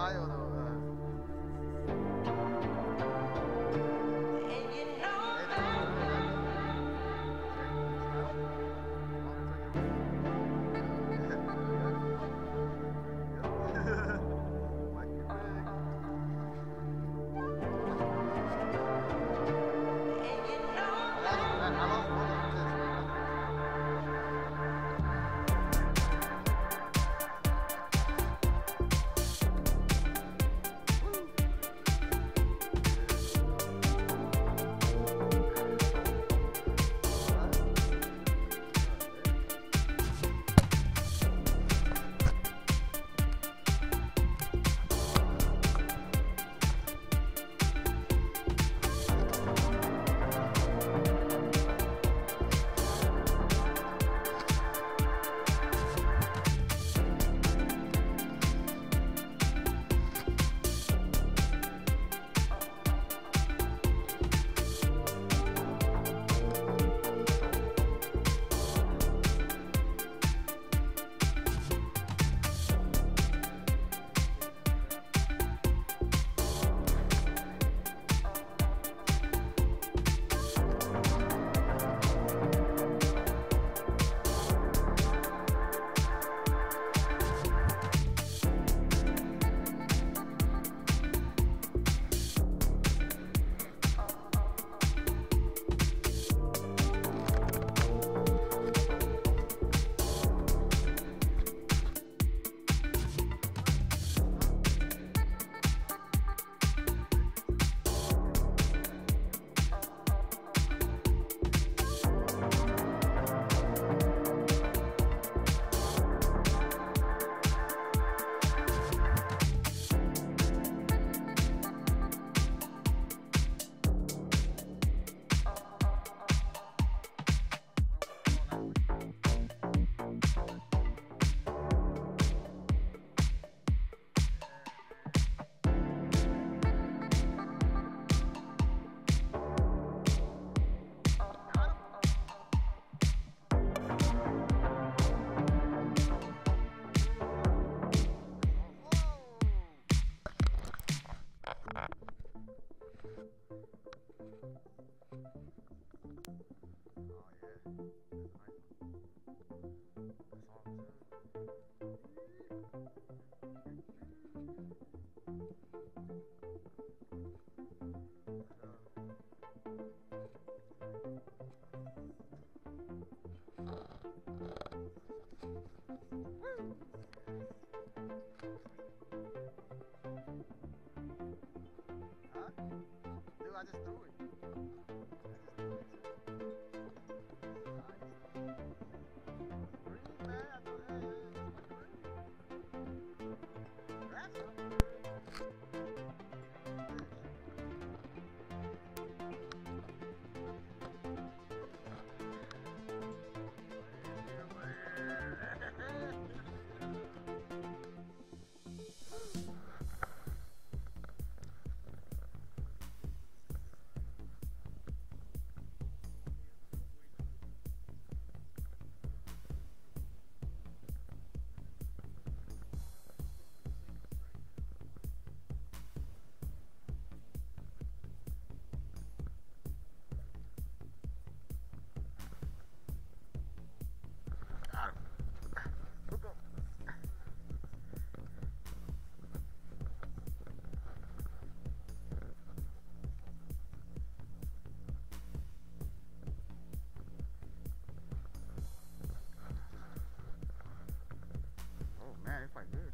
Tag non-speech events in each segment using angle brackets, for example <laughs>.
Tayo, no? I just threw it. 反正。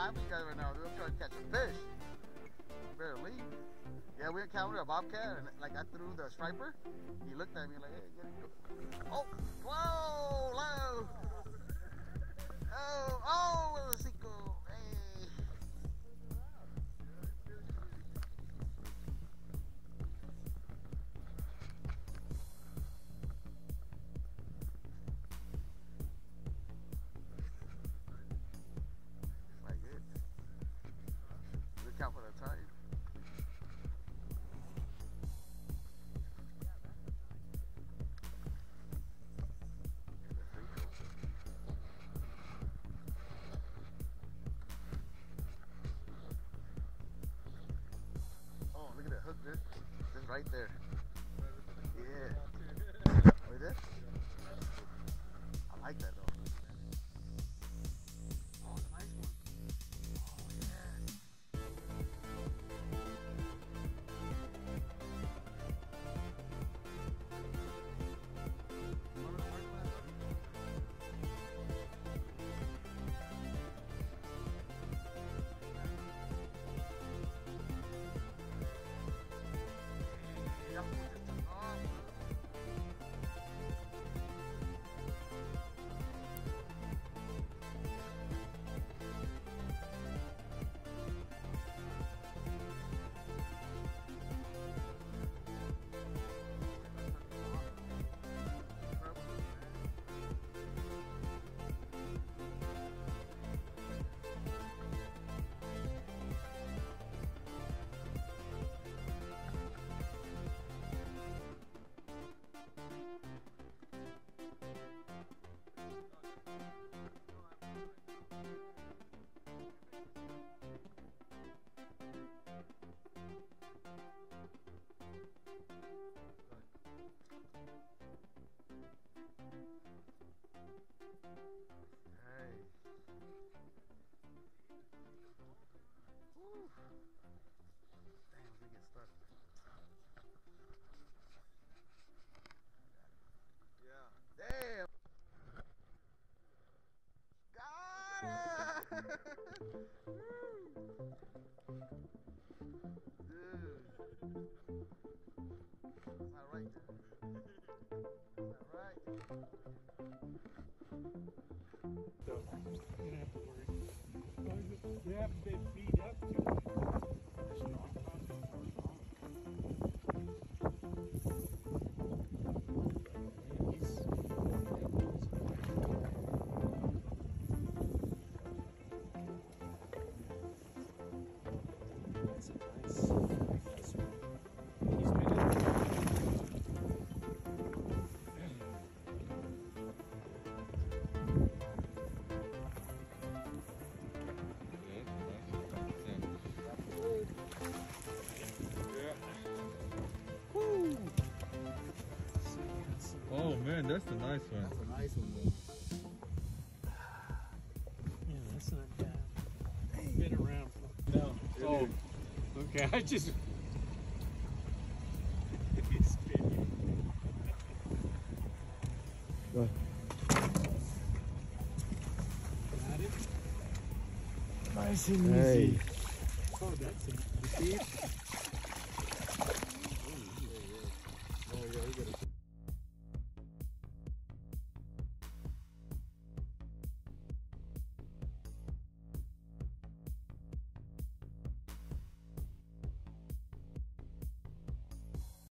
Time you guys right now. We're trying to catch a fish. Leave. Yeah, we encountered a bobcat, and like I threw the striper. He looked at me like, hey, get it. Oh, whoa, low. Oh, oh, Senko. Look dude. Right there. Yeah. Is it? I like that right, dude. That's right. So, you don't have to worry. You haven't been beat up that's a nice one. That's a nice one, though. Yeah, that's not bad. Been around for no. Oh, okay. I just. It's <laughs> been- Go. Got it? Nice and Hey. Oh, that's a, you see?